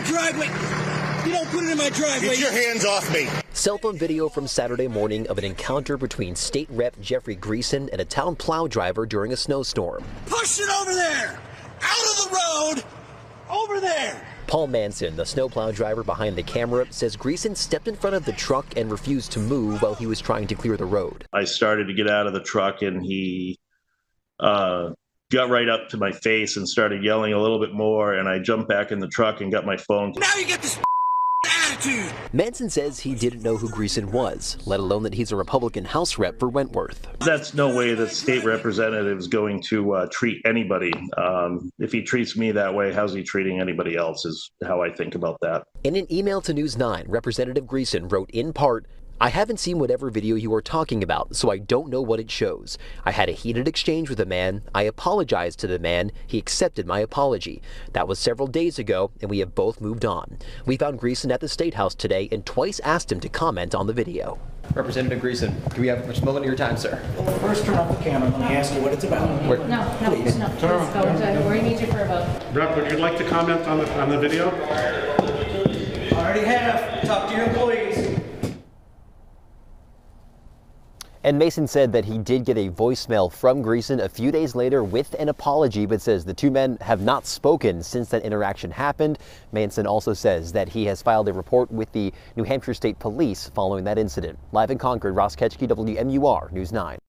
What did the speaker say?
my driveway. You don't put it in my driveway. Get your hands off me. Cell phone video from Saturday morning of an encounter between State Rep Jeffrey Greeson and a town plow driver during a snowstorm. Push it over there. Out of the road. Over there. Paul Manson, the snowplow driver behind the camera, says Greeson stepped in front of the truck and refused to move while he was trying to clear the road. I started to get out of the truck and he uh, got right up to my face and started yelling a little bit more. And I jumped back in the truck and got my phone. Now you get this attitude. Manson says he didn't know who Greeson was, let alone that he's a Republican House rep for Wentworth. That's no way that state representative is going to uh, treat anybody. Um, if he treats me that way, how's he treating anybody else? Is how I think about that. In an email to News 9, Representative Greeson wrote in part, I haven't seen whatever video you are talking about, so I don't know what it shows. I had a heated exchange with a man. I apologized to the man. He accepted my apology. That was several days ago, and we have both moved on. We found Greeson at the State House today and twice asked him to comment on the video. Representative Greeson, do we have much moment of your time, sir? Well, first turn off the camera, let me ask you what it's about. No, no, please, no, turn please. go, to- we need you for a vote. Rep, would you like to comment on the, on the video? I already have, talk to your employees. And Mason said that he did get a voicemail from Greeson a few days later with an apology, but says the two men have not spoken since that interaction happened. Manson also says that he has filed a report with the New Hampshire State Police following that incident. Live in Concord, Ross Ketschke, WMUR News 9.